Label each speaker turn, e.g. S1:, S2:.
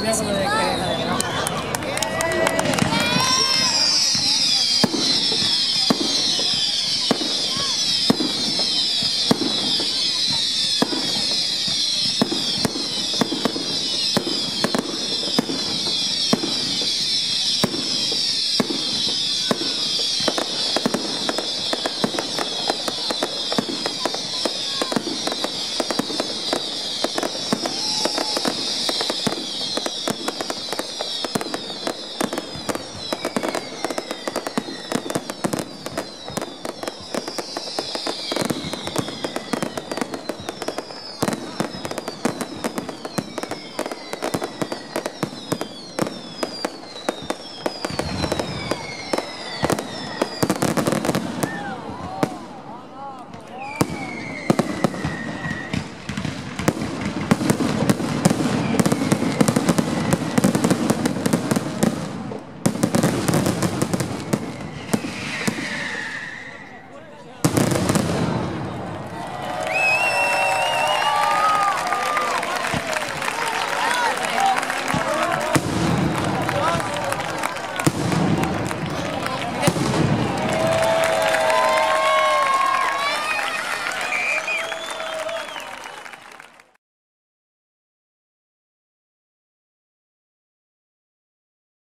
S1: Resolute.